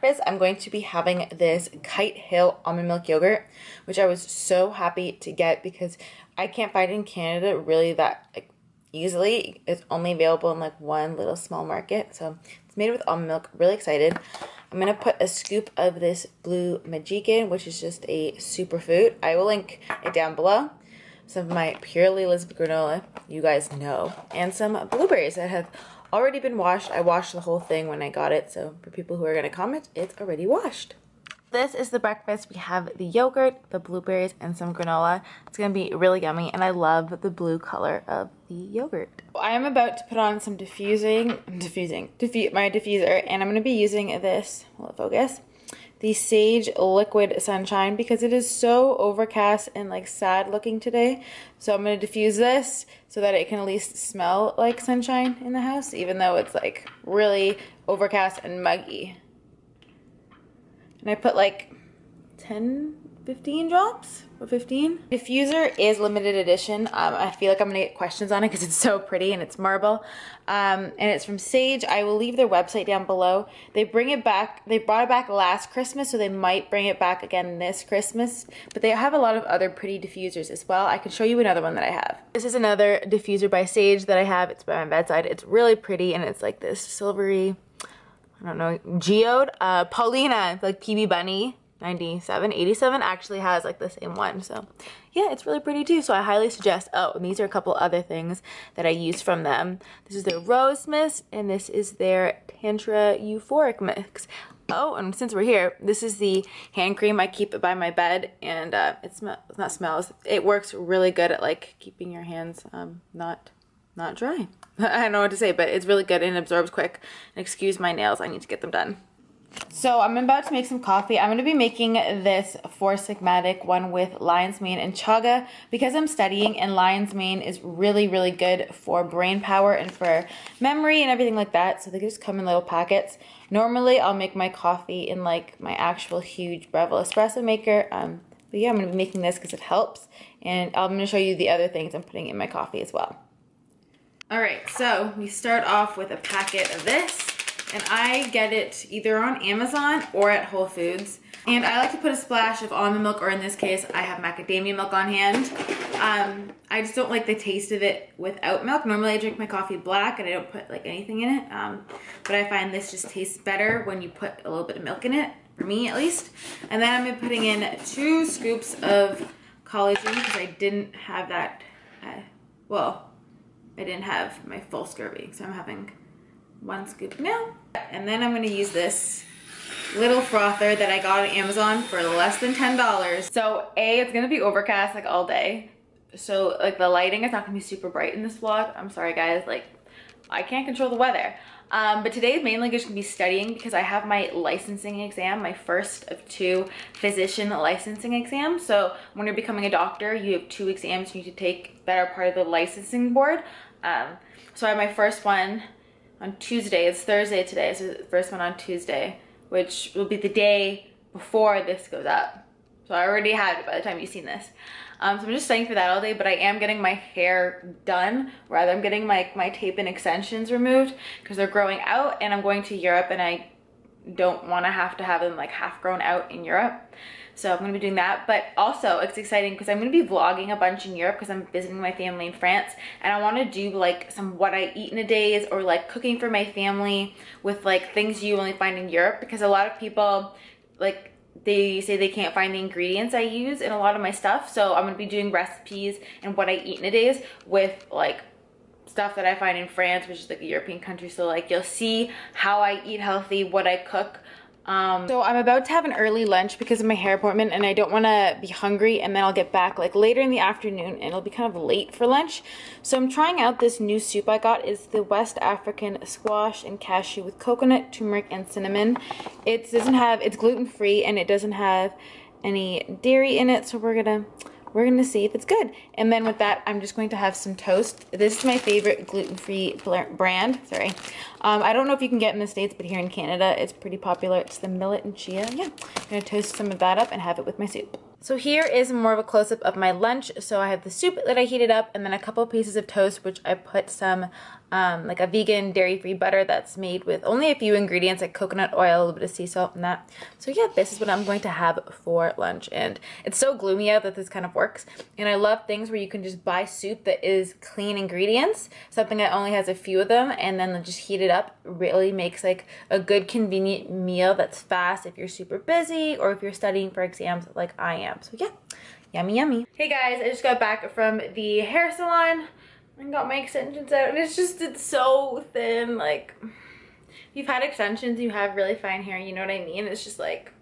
breakfast, I'm going to be having this Kite Hill almond milk yogurt, which I was so happy to get because I can't find in Canada really that like, easily. It's only available in like one little small market. So it's made with almond milk. Really excited. I'm going to put a scoop of this blue Majikan, which is just a superfood. I will link it down below. Some of my Purely Elizabeth granola, you guys know. And some blueberries that have already been washed. I washed the whole thing when I got it, so for people who are going to comment, it's already washed. This is the breakfast. We have the yogurt, the blueberries, and some granola. It's going to be really yummy, and I love the blue color of the yogurt. I am about to put on some diffusing, diffusing, diffuse my diffuser, and I'm going to be using this, will it focus? The Saje Liquid Sunshine because it is so overcast and like sad looking today. So I'm going to diffuse this so that it can at least smell like sunshine in the house even though it's like really overcast and muggy. And I put like 10, 15 drops 15. Diffuser is limited edition. Um, I feel like I'm gonna get questions on it because it's so pretty and it's marble. Um, and it's from Saje. I will leave their website down below. They bring it back, they brought it back last Christmas, so they might bring it back again this Christmas. But they have a lot of other pretty diffusers as well. I can show you another one that I have. This is another diffuser by Saje that I have. It's by my bedside. It's really pretty and it's like this silvery, I don't know, geode. Uh, Paulina, like PB Bunny 97 87 actually has like the same one. So yeah it's really pretty too. So i highly suggest oh and these are a couple other things that i used from them. This is their rose mist and this is their tantra euphoric mix. Oh and since we're here this is the hand cream i keep it by my bed and uh it smells not smells it works really good at like keeping your hands um not not dry. I don't know what to say but it's really good and absorbs quick. Excuse my nails i need to get them done so I'm about to make some coffee. I'm going to be making this Four Sigmatic one with lion's mane and chaga because I'm studying and lion's mane is really, really good for brain power and for memory and everything like that. So they just come in little packets. Normally I'll make my coffee in like my actual huge Breville espresso maker. Um, but yeah, I'm going to be making this because it helps. And I'm going to show you the other things I'm putting in my coffee as well. All right, so we start off with a packet of this and I get it either on Amazon or at Whole Foods. And I like to put a splash of almond milk, or in this case, I have macadamia milk on hand. Um, I just don't like the taste of it without milk. Normally I drink my coffee black and I don't put like anything in it. Um, but I find this just tastes better when you put a little bit of milk in it, for me at least. And then I'm putting in two scoops of collagen because I didn't have that, uh, well, I didn't have my full scurvy. So I'm having one scoop now. And then I'm gonna use this little frother that I got on Amazon for less than $10. So A, it's gonna be overcast like all day. So like the lighting is not gonna be super bright in this vlog. I'm sorry guys, like I can't control the weather. Um, but today mainly just gonna be studying because I have my licensing exam, my first of two physician licensing exams. So when you're becoming a doctor, you have two exams you need to take that are part of the licensing board. Um, so I have my first one on Tuesday. It's Thursday today, so the first one on Tuesday, which will be the day before this goes up. So I already had it by the time you've seen this. Um, so I'm just studying for that all day, but I am getting my hair done. Rather, I'm getting my, my tape and extensions removed because they're growing out and I'm going to Europe and I don't want to have to have them like half grown out in Europe. So I'm gonna be doing that. But also it's exciting because I'm gonna be vlogging a bunch in Europe because I'm visiting my family in France. And I wanna do like some what I eat in a days or like cooking for my family with like things you only find in Europe because a lot of people like they say they can't find the ingredients I use in a lot of my stuff. So I'm gonna be doing recipes and what I eat in a days with like stuff that I find in France, which is like a European country. So like you'll see how I eat healthy, what I cook, um, so I'm about to have an early lunch because of my hair appointment and I don't want to be hungry and then I'll get back like later in the afternoon and it'll be kind of late for lunch. So I'm trying out this new soup I got. It's the West African squash and cashew with coconut, turmeric, and cinnamon. It doesn't have, it's gluten free and it doesn't have any dairy in it. So we're gonna we're gonna see if it's good. And then with that, I'm just going to have some toast. This is my favorite gluten-free brand, sorry. Um, I don't know if you can get in the States, but here in Canada, it's pretty popular. It's the millet and chia, yeah. I'm gonna toast some of that up and have it with my soup. So here is more of a close-up of my lunch. So I have the soup that I heated up and then a couple pieces of toast, which I put some um, like a vegan dairy-free butter that's made with only a few ingredients like coconut oil, a little bit of sea salt and that. So yeah, this is what I'm going to have for lunch. And it's so gloomy out that this kind of works. And I love things where you can just buy soup that is clean ingredients, something that only has a few of them, and then just heat it up. Really makes like a good convenient meal that's fast if you're super busy or if you're studying for exams like I am. So yeah, yummy yummy. Hey guys, I just got back from the hair salon and got my extensions out and it's just it's so thin like if you've had extensions you have really fine hair you know what I mean? It's just like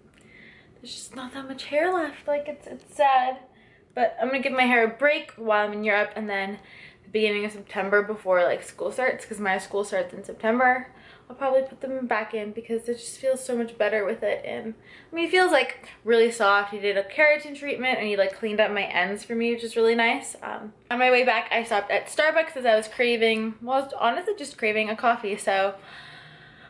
there's just not that much hair left like it's it's sad. But I'm gonna give my hair a break while I'm in Europe and then the beginning of September before like school starts because my school starts in September I'll probably put them back in because it just feels so much better with it. And I mean, it feels like really soft. He did a keratin treatment and he like cleaned up my ends for me, which is really nice. Um, on my way back, I stopped at Starbucks as I was craving, well, was honestly just craving a coffee. So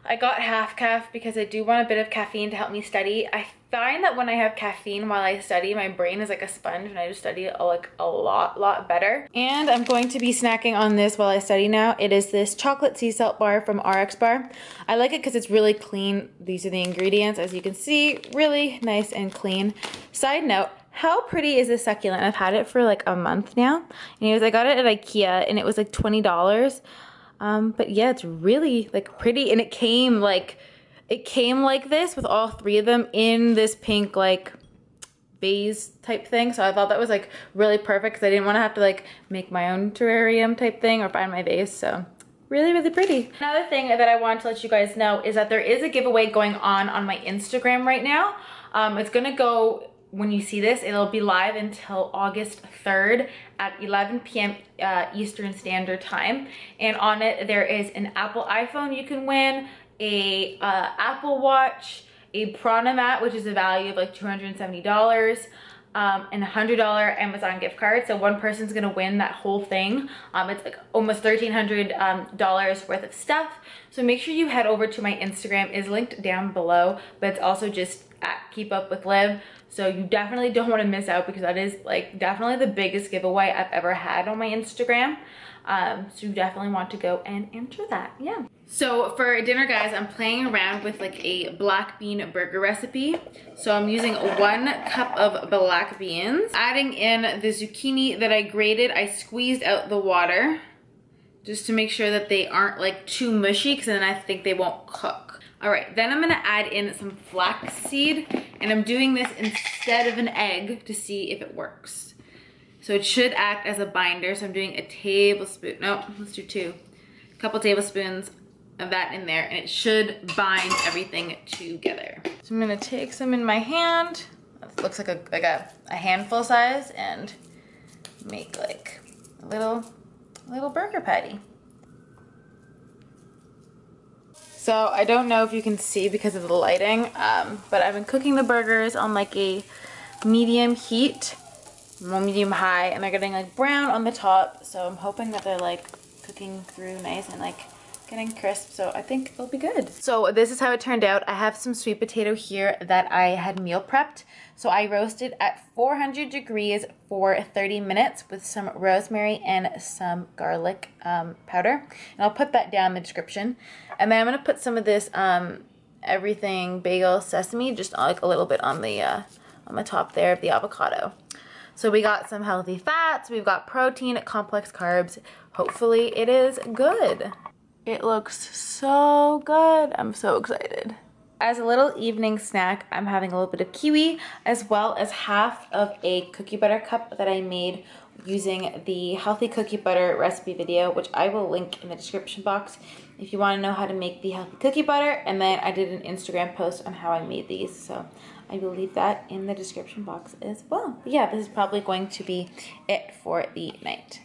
I got half caf because I do want a bit of caffeine to help me study. I find that when I have caffeine while I study, my brain is like a sponge and I just study a, like a lot, lot better. And I'm going to be snacking on this while I study now. It is this chocolate sea salt bar from RX Bar. I like it because it's really clean. These are the ingredients, as you can see, really nice and clean. Side note, how pretty is this succulent? I've had it for like a month now. Anyways, I got it at Ikea and it was like $20. Um, but yeah, it's really like pretty and it came like, it came like this with all three of them in this pink like vase type thing. So I thought that was like really perfect because I didn't want to have to like make my own terrarium type thing or find my vase. So really, really pretty. Another thing that I wanted to let you guys know is that there is a giveaway going on on my Instagram right now. Um, it's gonna go when you see this, it'll be live until August 3rd at 11 p.m. Uh, Eastern Standard Time. And on it, there is an Apple iPhone you can win, a uh, Apple Watch, a Prana mat, which is a value of like $270, um, and a $100 Amazon gift card. So one person's gonna win that whole thing. Um, it's like almost $1,300 um, worth of stuff. So make sure you head over to my Instagram, is linked down below, but it's also just Keep Up With Liv So you definitely don't want to miss out because that is like definitely the biggest giveaway I've ever had on my Instagram. Um, so you definitely want to go and enter that, yeah. So for dinner, guys, I'm playing around with like a black bean burger recipe. So I'm using one cup of black beans, adding in the zucchini that I grated. I squeezed out the water just to make sure that they aren't like too mushy because then I think they won't cook. All right, then I'm gonna add in some flaxseed and I'm doing this instead of an egg to see if it works. So it should act as a binder. So I'm doing a tablespoon, no, let's do two. A couple tablespoons of that in there and it should bind everything together. So I'm gonna take some in my hand. Looks like a, like a, a handful size and make like a little, little burger patty. So I don't know if you can see because of the lighting, um, but I've been cooking the burgers on like a medium heat, medium high, and they're getting like brown on the top. So I'm hoping that they're like cooking through nice and like getting crisp so I think it'll be good. So this is how it turned out. I have some sweet potato here that I had meal prepped. So I roasted at 400 degrees for 30 minutes with some rosemary and some garlic um, powder. And I'll put that down in the description. And then I'm to put some of this um, everything bagel sesame just like a little bit on the, uh, on the top there of the avocado. So we got some healthy fats, we've got protein, complex carbs. Hopefully it is good. It looks so good. I'm so excited. As a little evening snack, I'm having a little bit of kiwi as well as half of a cookie butter cup that I made using the healthy cookie butter recipe video, which I will link in the description box if you want to know how to make the healthy cookie butter. And then I did an Instagram post on how I made these, so I will leave that in the description box as well. But yeah, this is probably going to be it for the night.